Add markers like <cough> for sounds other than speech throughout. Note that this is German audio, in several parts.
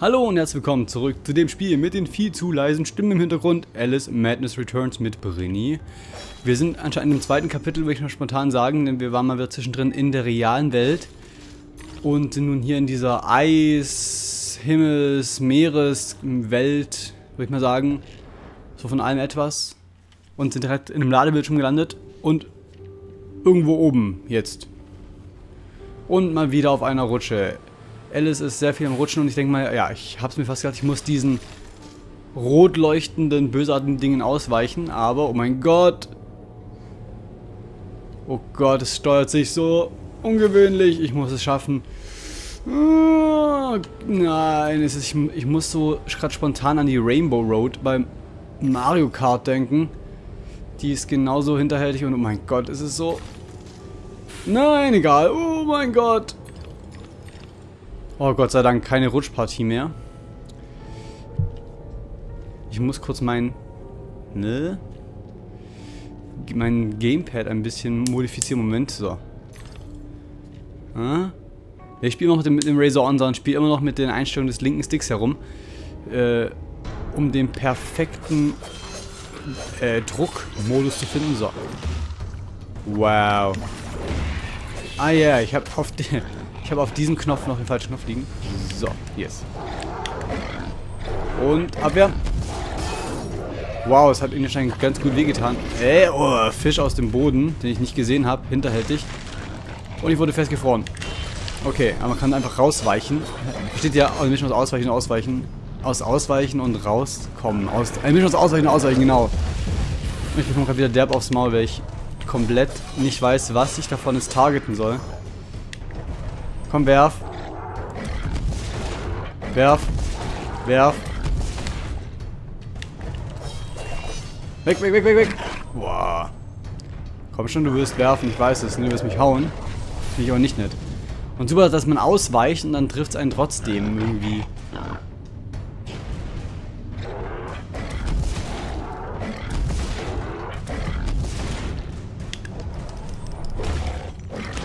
Hallo und herzlich willkommen zurück zu dem Spiel mit den viel zu leisen Stimmen im Hintergrund. Alice Madness Returns mit Brini. Wir sind anscheinend im zweiten Kapitel, würde ich noch spontan sagen, denn wir waren mal wieder zwischendrin in der realen Welt. Und sind nun hier in dieser Eis, Himmels, Meeres, Welt, würde ich mal sagen. So von allem etwas. Und sind direkt in einem Ladebildschirm gelandet. Und irgendwo oben jetzt. Und mal wieder auf einer Rutsche. Alice ist sehr viel am Rutschen und ich denke mal, ja, ich hab's mir fast gedacht, ich muss diesen rot leuchtenden, bösartigen Dingen ausweichen, aber, oh mein Gott. Oh Gott, es steuert sich so ungewöhnlich. Ich muss es schaffen. nein, es ist, ich, ich muss so gerade spontan an die Rainbow Road beim Mario Kart denken. Die ist genauso hinterhältig und oh mein Gott, es ist so... Nein, egal. Oh mein Gott. Oh Gott sei Dank, keine Rutschpartie mehr. Ich muss kurz mein... Ne? Mein Gamepad ein bisschen modifizieren. Moment, so. Ah? Ich spiele noch mit dem, Razer On, sondern spiele immer noch mit den Einstellungen des linken Sticks herum. Äh, um den perfekten äh, Druckmodus zu finden. So. Wow. Ah ja, yeah, ich habe auf den... Ich habe auf diesem Knopf noch den falschen Knopf liegen. So, yes. Und Abwehr. Wow, es hat ihnen anscheinend ganz gut wehgetan. Ey, oh, Fisch aus dem Boden, den ich nicht gesehen habe, hinterhältig. Und ich wurde festgefroren. Okay, aber man kann einfach rausweichen. Steht ja eine Mischung aus Ausweichen und Ausweichen. Aus Ausweichen und rauskommen. Aus, eine Mischung aus Ausweichen und Ausweichen, genau. Ich bekomme gerade wieder derb aufs Maul, weil ich komplett nicht weiß, was ich davon jetzt targeten soll. Komm, werf. Werf. Werf. Weg, weg, weg, weg, weg. Boah. Komm schon, du wirst werfen. Ich weiß es. Du wirst mich hauen. Finde ich aber nicht nett. Und super, dass man ausweicht und dann trifft es einen trotzdem irgendwie.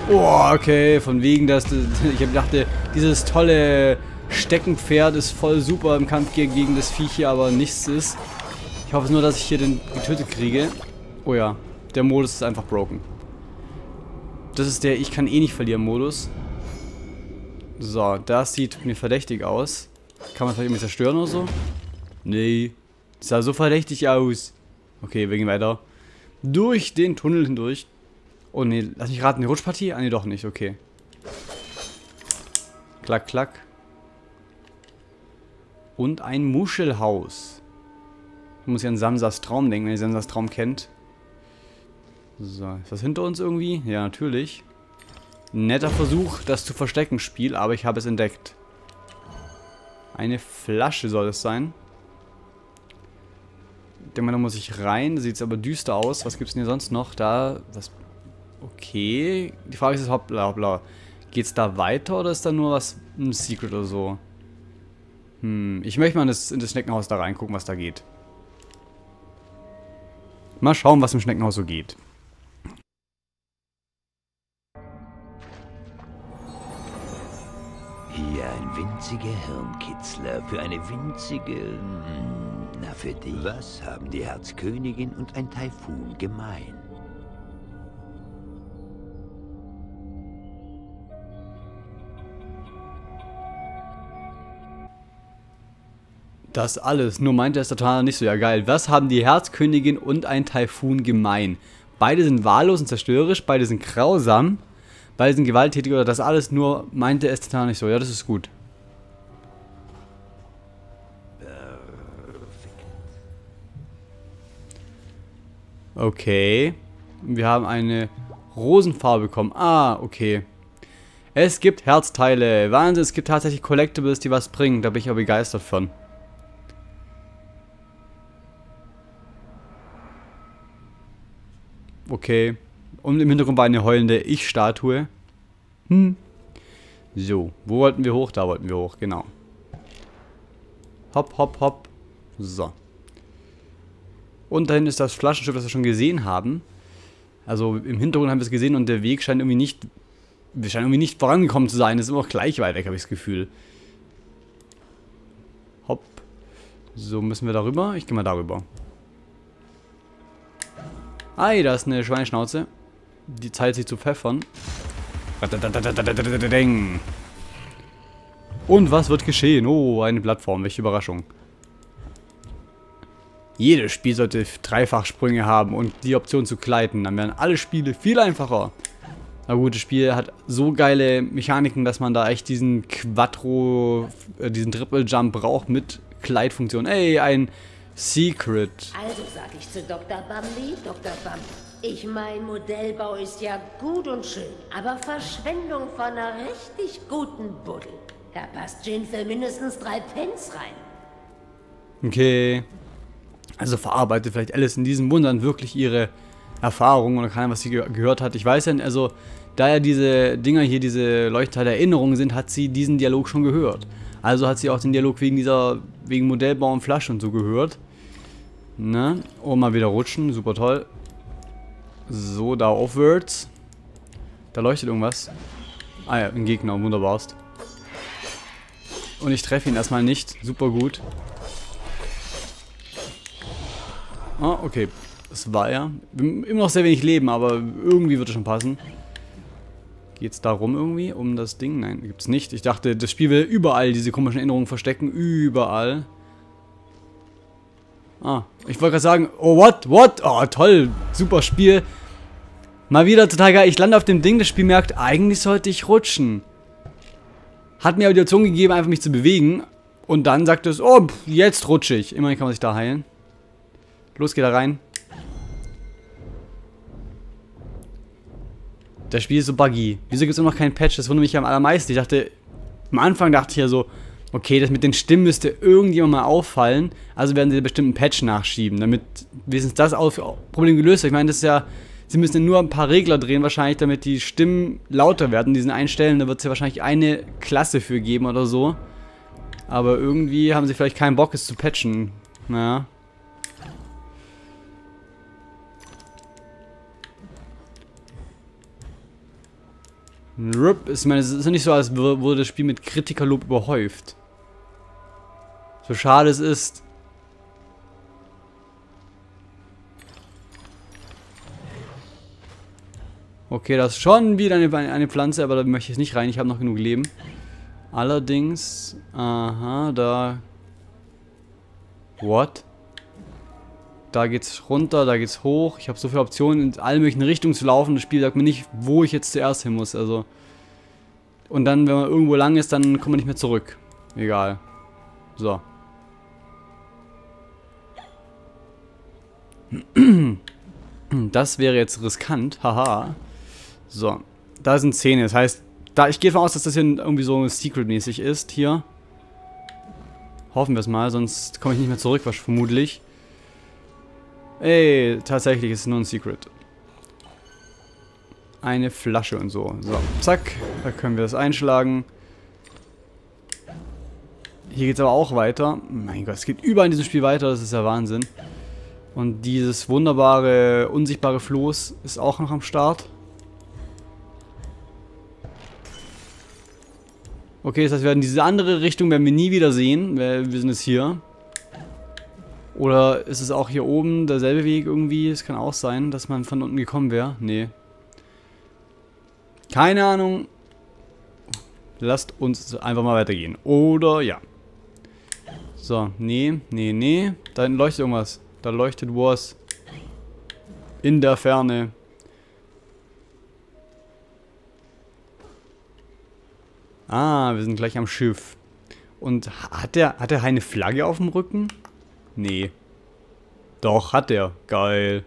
Oh, okay, von wegen, dass <laughs> ich dachte, dieses tolle Steckenpferd ist voll super im Kampf gegen das Viech hier, aber nichts ist. Ich hoffe nur, dass ich hier den getötet kriege. Oh ja, der Modus ist einfach broken. Das ist der Ich kann eh nicht verlieren Modus. So, das sieht mir verdächtig aus. Kann man vielleicht irgendwie zerstören oder so? Nee. Das sah so verdächtig aus. Okay, wir gehen weiter. Durch den Tunnel hindurch. Oh ne, lass mich raten, die Rutschpartie? Ah ne, doch nicht, okay. Klack, klack. Und ein Muschelhaus. Ich muss ja an Samsas Traum denken, wenn ihr Samsas Traum kennt. So, ist das hinter uns irgendwie? Ja, natürlich. Netter Versuch, das zu verstecken, Spiel, aber ich habe es entdeckt. Eine Flasche soll es sein. Ich denke mal, da muss ich rein. Sieht aber düster aus. Was gibt es denn hier sonst noch? Da, was Okay. Die Frage ist hoppla, hoppla. Geht's da weiter oder ist da nur was, ein Secret oder so? Hm, ich möchte mal in das, in das Schneckenhaus da reingucken, was da geht. Mal schauen, was im Schneckenhaus so geht. Hier ein winziger Hirnkitzler für eine winzige... Hm, na, für dich. Was haben die Herzkönigin und ein Taifun gemein? Das alles, nur meinte der Sataner nicht so, ja geil. Was haben die Herzkönigin und ein Taifun gemein? Beide sind wahllos und zerstörerisch, beide sind grausam, beide sind gewalttätig oder das alles nur meinte der Sataner nicht so. Ja, das ist gut. Okay. Wir haben eine Rosenfarbe bekommen. Ah, okay. Es gibt Herzteile. Wahnsinn, es gibt tatsächlich Collectibles, die was bringen. Da bin ich aber begeistert von. Okay. Und im Hintergrund war eine heulende Ich-Statue. Hm. So, wo wollten wir hoch? Da wollten wir hoch, genau. Hopp, hopp, hopp. So. Und dahin ist das Flaschenschiff, das wir schon gesehen haben. Also im Hintergrund haben wir es gesehen und der Weg scheint irgendwie nicht... Wir scheinen irgendwie nicht vorangekommen zu sein. Das ist immer noch gleich weit weg, habe ich das Gefühl. Hopp. So, müssen wir darüber? Ich gehe mal darüber. Ei, da ist eine Schweineschnauze. Die Zeit sich zu pfeffern. Und was wird geschehen? Oh, eine Plattform. Welche Überraschung. Jedes Spiel sollte Dreifachsprünge haben und die Option zu gleiten. Dann wären alle Spiele viel einfacher. Na gut, das Spiel hat so geile Mechaniken, dass man da echt diesen Quattro, äh, diesen Triple Jump braucht mit Gleitfunktion. Ey, ein Secret. Also sag ich zu Dr. Bumby, Dr. Bumby. Ich mein, Modellbau ist ja gut und schön, aber Verschwendung von einer richtig guten Buddel. Da passt Gin für mindestens drei Pence rein. Okay. Also verarbeitet vielleicht Alice in diesen Wundern wirklich ihre Erfahrungen oder keine was sie ge gehört hat. Ich weiß ja, nicht, also da ja diese Dinger hier, diese Leuchtteile Erinnerungen sind, hat sie diesen Dialog schon gehört. Also hat sie auch den Dialog wegen dieser, wegen Modellbau und Flasche und so gehört. Ne? Oh, mal wieder rutschen, super toll. So, da aufwärts. Da leuchtet irgendwas. Ah ja, ein Gegner, wunderbarst. Und ich treffe ihn erstmal nicht, super gut. Ah, okay. Das war er. Immer noch sehr wenig Leben, aber irgendwie wird es schon passen. Geht es darum irgendwie? Um das Ding? Nein, gibt es nicht. Ich dachte, das Spiel will überall diese komischen Erinnerungen verstecken. Überall. Ah, ich wollte gerade sagen, oh, what, what? Oh, toll, super Spiel. Mal wieder total geil. Ich lande auf dem Ding, das Spiel merkt, eigentlich sollte ich rutschen. Hat mir aber die Option gegeben, einfach mich zu bewegen. Und dann sagt es, oh, jetzt rutsche ich. Immerhin kann man sich da heilen. Los, geht da rein. Das Spiel ist so buggy. Wieso gibt es immer noch keinen Patch? Das wundert mich am allermeisten. Ich dachte, am Anfang dachte ich ja so, okay, das mit den Stimmen müsste irgendjemand mal auffallen. Also werden sie bestimmt einen Patch nachschieben, damit wenigstens das Problem gelöst wird. Ich meine, das ist ja, sie müssen ja nur ein paar Regler drehen wahrscheinlich, damit die Stimmen lauter werden, diesen einstellen. Da wird es ja wahrscheinlich eine Klasse für geben oder so. Aber irgendwie haben sie vielleicht keinen Bock, es zu patchen. Naja. RIP ich meine, es ist ja nicht so, als wurde das Spiel mit Kritikerlob überhäuft. So schade es ist. Okay, das ist schon wieder eine, eine Pflanze, aber da möchte ich nicht rein. Ich habe noch genug Leben. Allerdings, aha, da... What? Da geht's runter, da geht's hoch. Ich habe so viele Optionen, in alle möglichen Richtungen zu laufen. Das Spiel sagt mir nicht, wo ich jetzt zuerst hin muss. Also. Und dann, wenn man irgendwo lang ist, dann kommt man nicht mehr zurück. Egal. So. <clears throat> Das wäre jetzt riskant. Haha. So. Da sind Zähne. Das heißt, da, ich gehe davon aus, dass das hier irgendwie so secret-mäßig ist. Hier. Hoffen wir es mal, sonst komme ich nicht mehr zurück, vermutlich. Ey, tatsächlich ist es nur ein Secret. Eine Flasche und so. So, zack. Da können wir das einschlagen. Hier geht es aber auch weiter. Mein Gott, es geht überall in diesem Spiel weiter. Das ist ja Wahnsinn. Und dieses wunderbare, unsichtbare Floß ist auch noch am Start. Okay, das heißt, wir werden diese andere Richtung werden wir nie wieder sehen. Wir sind jetzt hier. Oder ist es auch hier oben derselbe Weg irgendwie? Es kann auch sein, dass man von unten gekommen wäre. Nee. Keine Ahnung. Lasst uns einfach mal weitergehen. Oder ja. So, nee, nee, nee. Da leuchtet irgendwas. Da leuchtet was. In der Ferne. Ah, wir sind gleich am Schiff. Und hat der, hat der eine Flagge auf dem Rücken? Nee. Doch, hat er. Geil.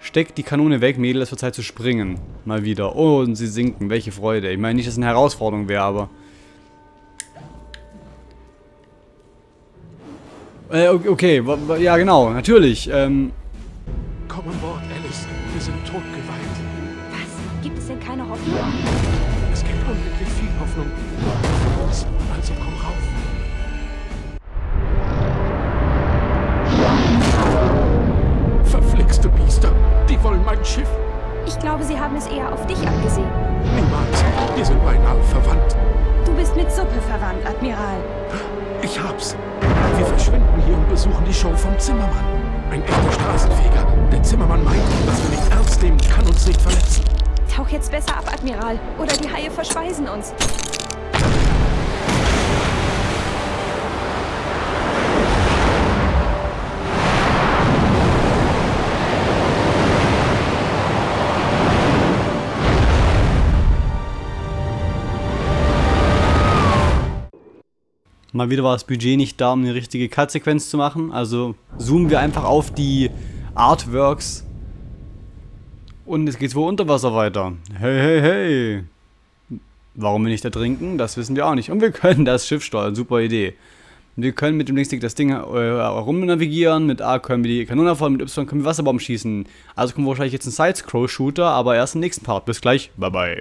Steckt die Kanone weg, Mädel, es wird Zeit zu springen. Mal wieder. Oh, und sie sinken. Welche Freude. Ich meine nicht, dass es eine Herausforderung wäre, aber... Äh, okay, ja genau, natürlich. Ähm... Komm an Bord, Alice. Wir sind totgeweiht. Was? Gibt es denn keine Hoffnung? Es gibt unendlich viel Hoffnung. Also komm rauf. Verflixte Biester. Die wollen mein Schiff. Ich glaube, sie haben es eher auf dich abgesehen. Niemals. Wir sind beinahe verwandt. Du bist mit Suppe verwandt, Admiral. Ich habe Ups. Wir verschwinden hier und besuchen die Show vom Zimmermann. Ein echter Straßenfeger. Der Zimmermann meint, was wir nicht ernst nehmen, kann uns nicht verletzen. Tauch jetzt besser ab, Admiral. Oder die Haie verschweißen uns. Mal wieder war das Budget nicht da, um eine richtige Cut-Sequenz zu machen. Also zoomen wir einfach auf die Artworks. Und es geht wohl unter Wasser weiter. Hey, hey, hey. Warum wir nicht da trinken, das wissen wir auch nicht. Und wir können das Schiff steuern. Super Idee. Wir können mit dem Linkstick das Ding äh, rumnavigieren. Mit A können wir die Kanone voll, mit Y können wir Wasserbomben schießen. Also kommen wir wahrscheinlich jetzt ein Side-Scroll-Shooter, aber erst im nächsten Part. Bis gleich. Bye, bye.